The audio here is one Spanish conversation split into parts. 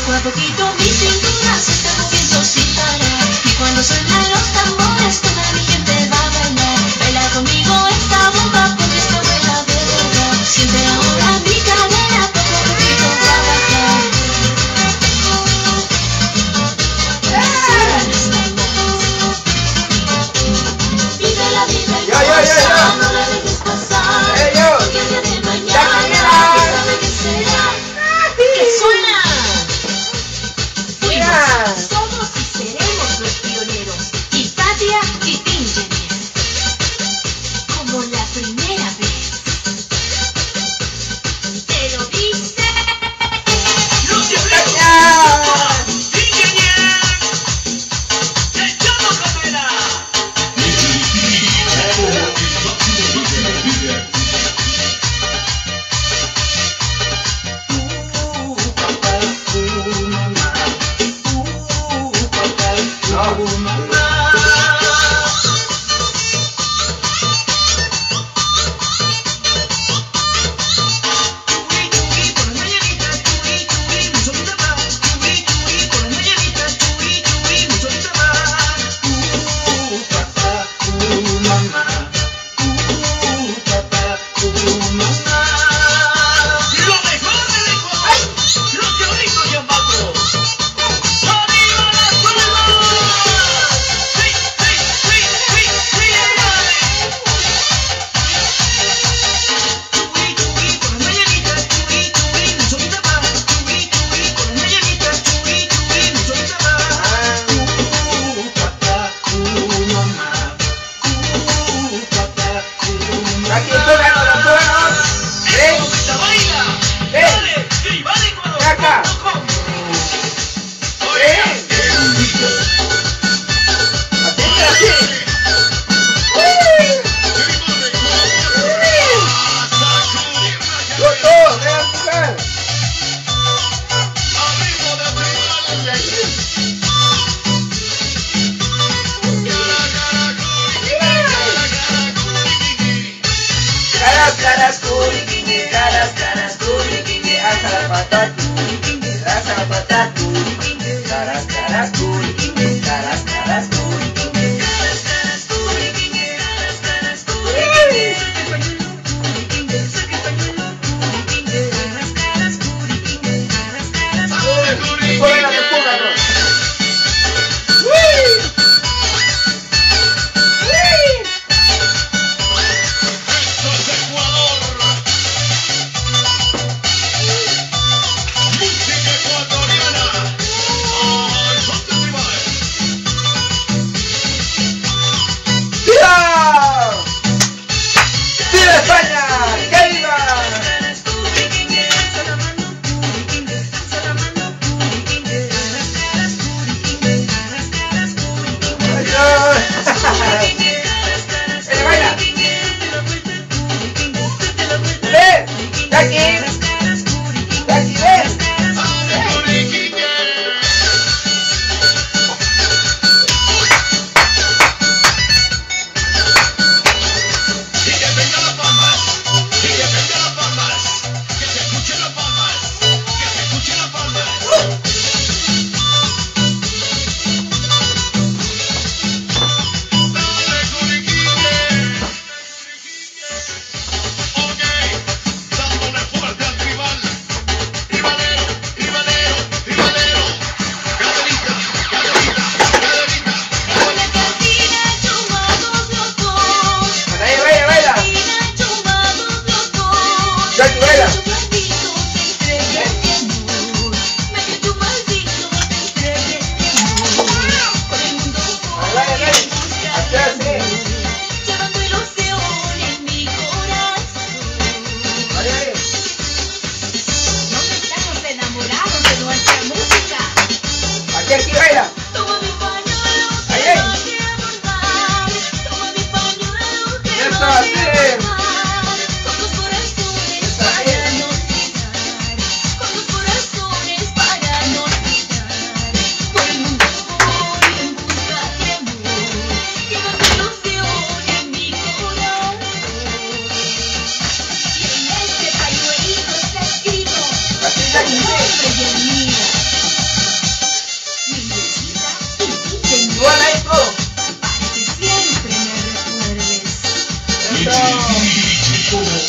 poco a poquito mi cintura se está Yeah. rasa patatu, rasa patatu. Second.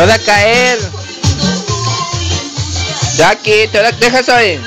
Te vas a caer. Jackie, te vas a... Deja saber.